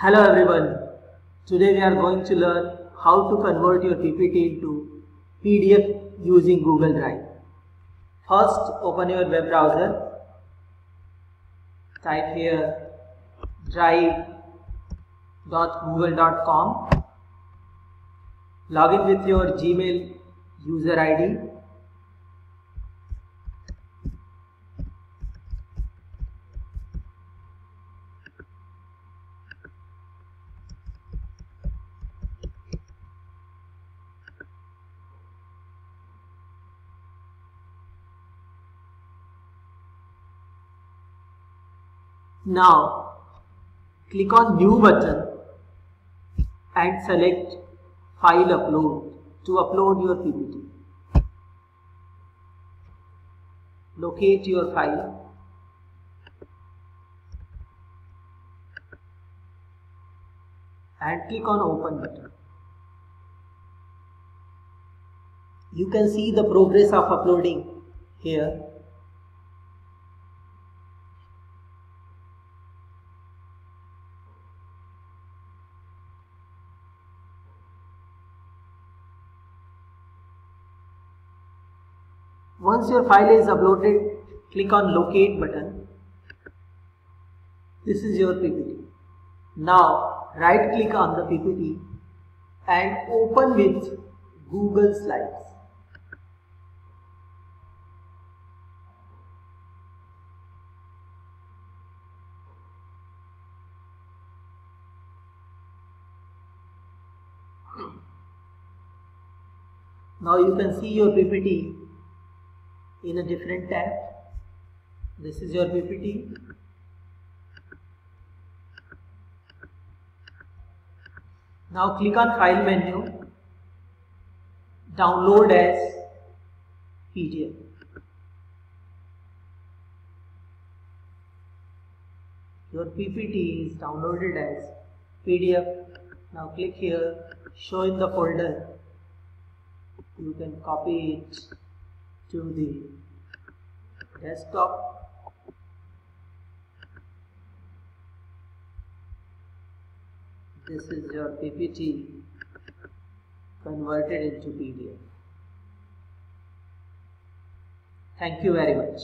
Hello everyone. Today we are going to learn how to convert your PPT into PDF using Google Drive. First open your web browser. Type here drive.google.com. Log in with your Gmail user ID. Now click on new button and select file upload to upload your PPT. Locate your file. And click on open button. You can see the progress of uploading here. Once your file is uploaded, click on locate button. This is your PPT. Now right click on the PPT and open with Google Slides. Now you can see your PPT in a different tab. This is your PPT. Now click on file menu, download as PDF. Your PPT is downloaded as PDF. Now click here, show in the folder. You can copy it to the desktop. This is your PPT converted into PDF thank you very much